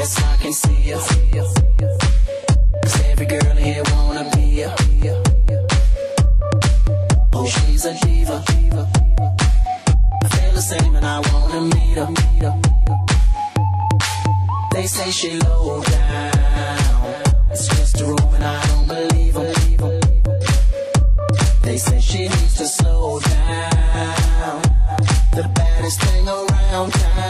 Yes, I can see ya. Cause every girl here wanna be ya. Oh, she's a diva. I feel the same and I wanna meet her. They say she low down. It's just a room and I don't believe 'em. They say she needs to slow down. The baddest thing around town.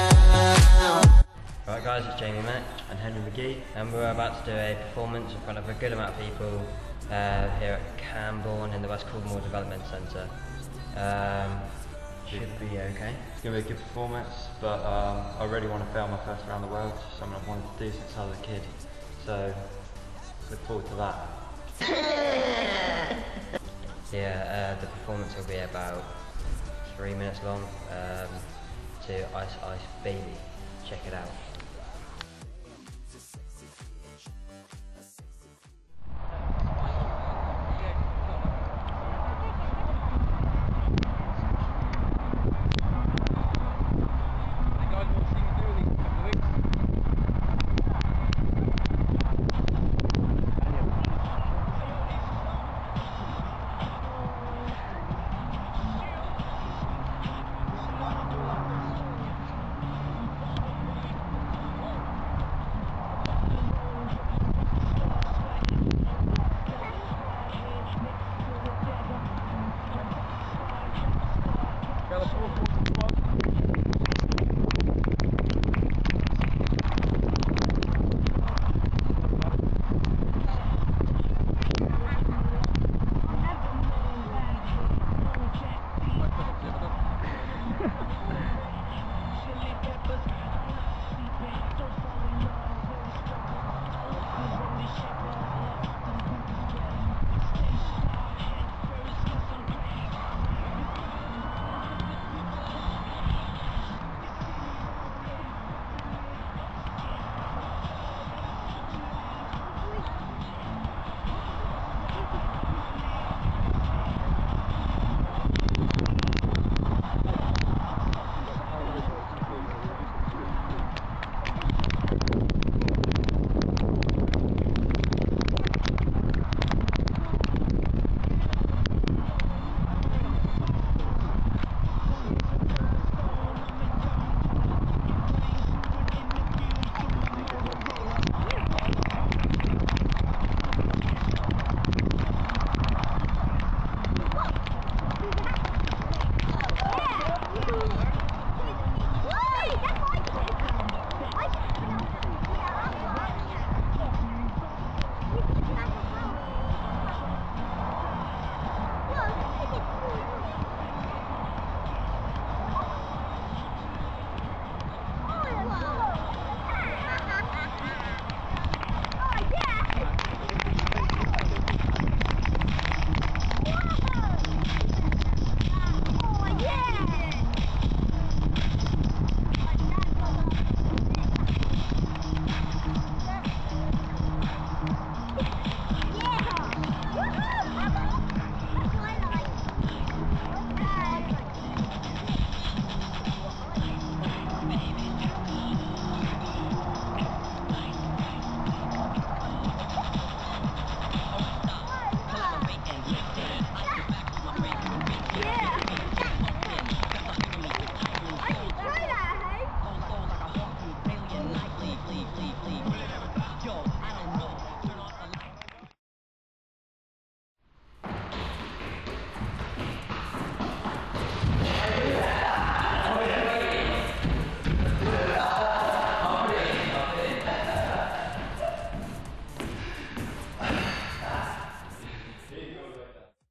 Guys, it's Jamie Mac and Henry McGee and we're about to do a performance in front of a good amount of people uh, here at Camborne in the West Cornwall Development Centre. Um, should be okay. It's going to be a good performance, but um, I really want to fail my first around the world, something I've wanted to do since I was a kid. So, look forward to that. Yeah, uh, the performance will be about three minutes long um, to Ice Ice Baby. Check it out. Full